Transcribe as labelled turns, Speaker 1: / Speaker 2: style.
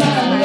Speaker 1: Amen.